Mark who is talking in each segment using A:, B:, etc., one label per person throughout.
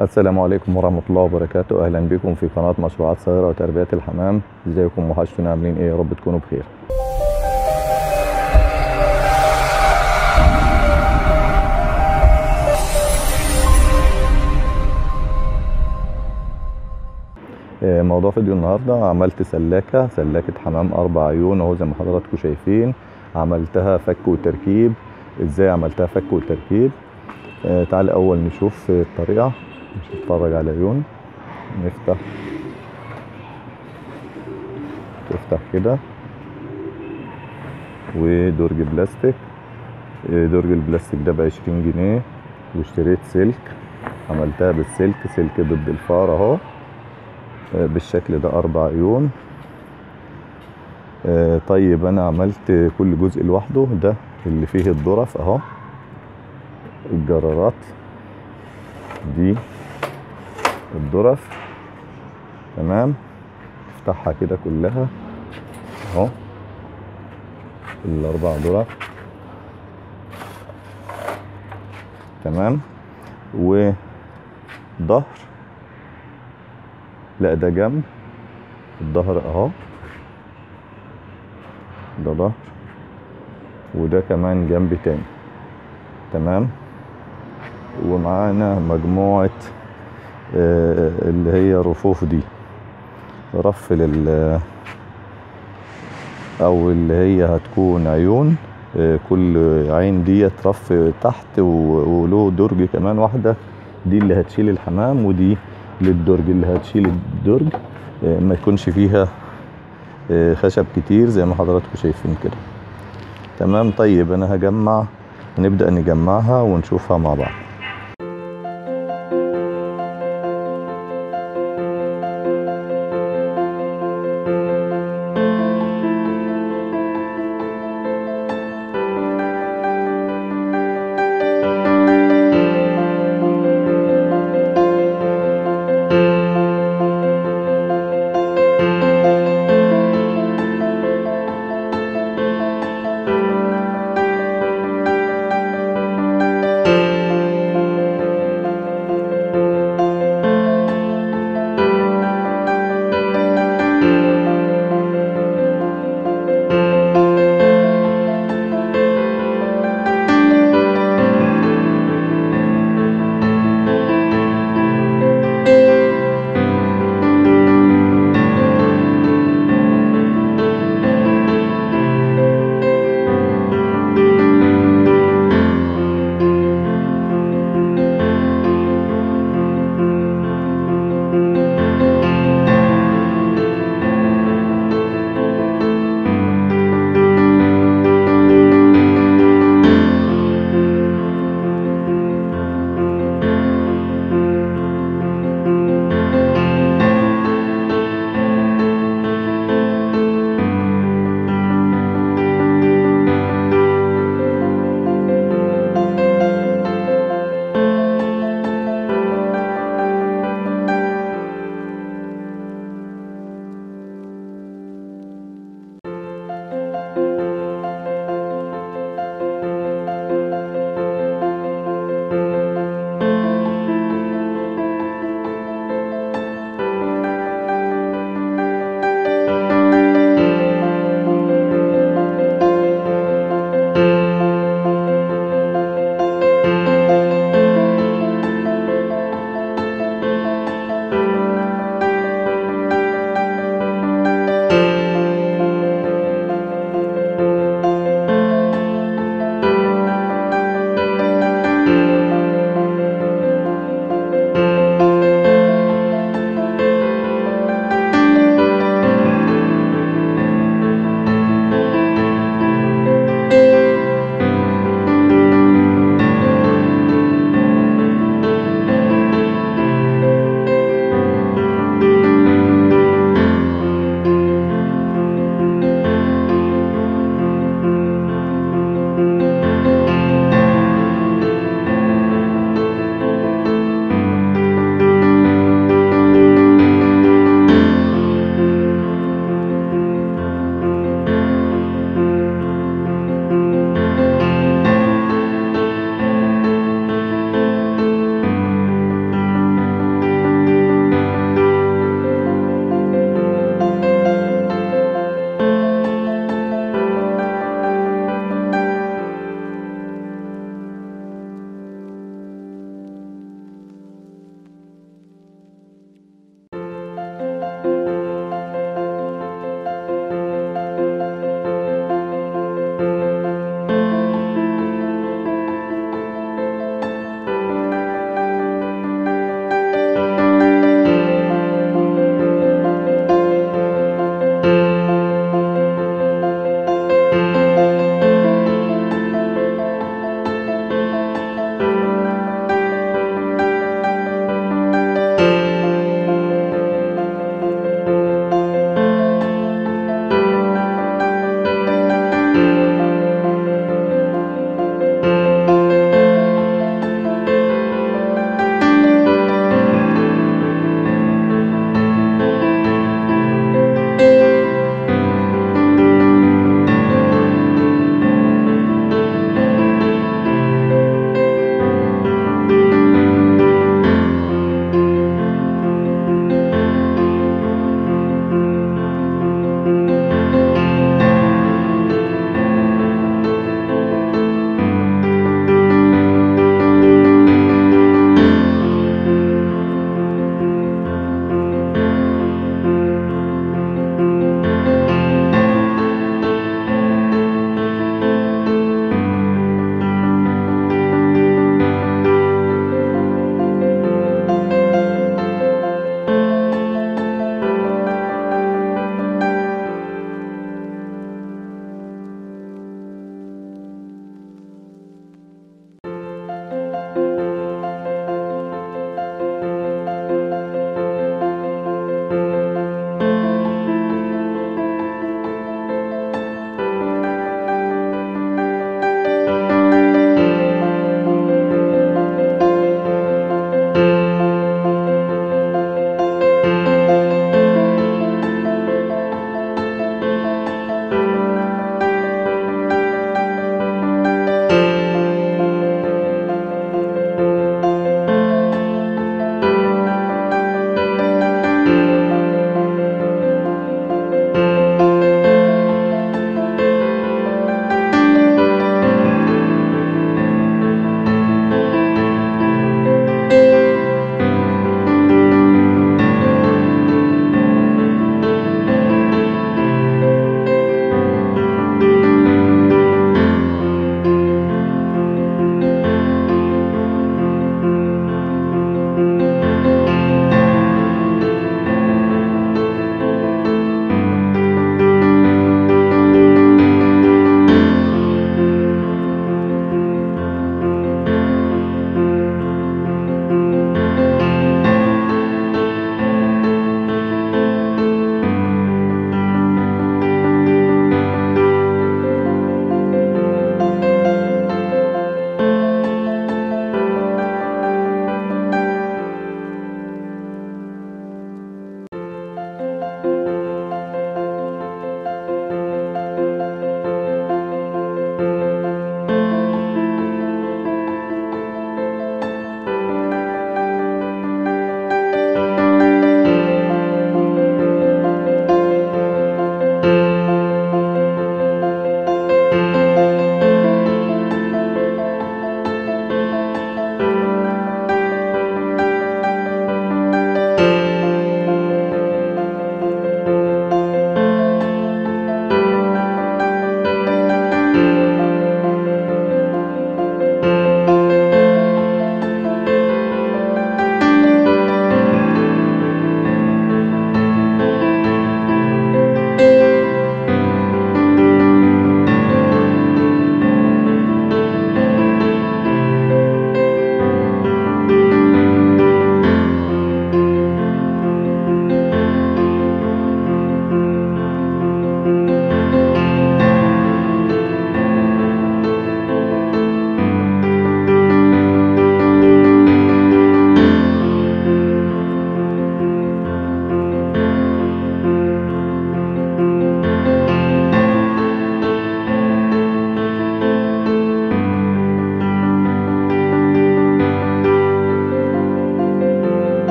A: السلام عليكم ورحمة الله وبركاته. أهلا بكم في قناة مشروعات صغيرة وتربية الحمام. إزيكم وحشتونا عاملين إيه؟ يا رب تكونوا بخير. آه، موضوع فيديو النهاردة. عملت سلاكة سلاكة حمام أربع عيون أهو زي ما حضراتكم شايفين. عملتها فك وتركيب. إزاي عملتها فك وتركيب؟ آه، تعال أول نشوف الطريقة. مش نتفرج على عيون. نفتح. تفتح كده. ودرج بلاستيك درج البلاستيك ده بعشرين جنيه. واشتريت سلك. عملتها بالسلك. سلك ضد الفار اهو. آه، بالشكل ده أربع عيون. آه، طيب أنا عملت كل جزء لوحده. ده اللي فيه الظرف اهو. الجرارات. دي. الظرف تمام. افتحها كده كلها. اهو. الأربع ظرف تمام. وظهر لا ده جنب. الظهر اهو. ده ظهر وده كمان جنب تاني. تمام. ومعانا مجموعة آه، اللي هي رفوف دي. رف لل أو اللي هي هتكون عيون آه، كل عين ديت رف تحت وله درج كمان واحدة. دي اللي هتشيل الحمام ودي للدرج اللي هتشيل الدرج. آه، ما يكونش فيها آه، خشب كتير زي ما حضراتكم شايفين كده. تمام؟ طيب أنا هجمع نبدأ نجمعها ونشوفها مع بعض.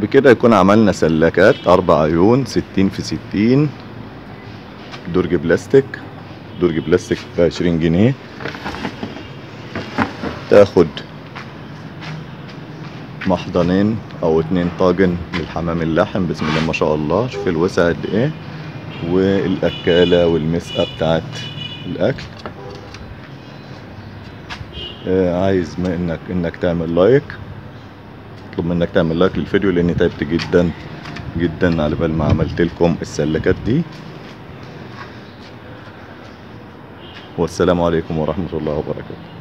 A: بكده يكون عملنا سلكات أربع عيون ستين في ستين. درج بلاستيك درج بلاستيك بعشرين جنيه. تاخد محضنين أو اتنين طاجن للحمام اللحم بسم الله ما شاء الله. شوف الوسع قد إيه. والأكالة والمسقة بتاعت الأكل. آه، عايز ما انك إنك تعمل like. أطلب منك تعمل like للفيديو لأني تعبت جدا جدا على بال ما عملت لكم السلكات دي. والسلام عليكم ورحمة الله وبركاته.